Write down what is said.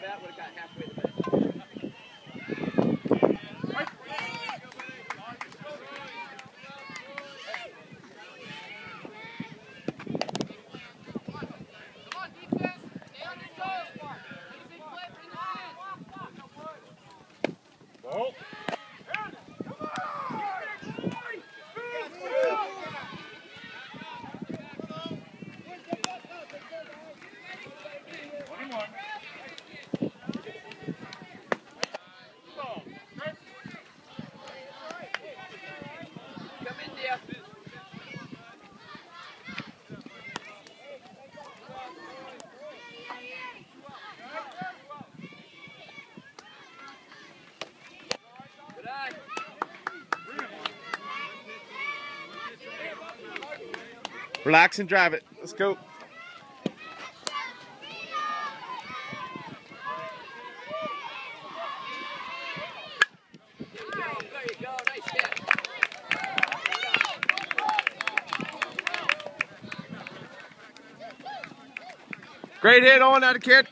bat would have got halfway to the bench. Ball. Relax and drive it. Let's go. Great hit on that kid.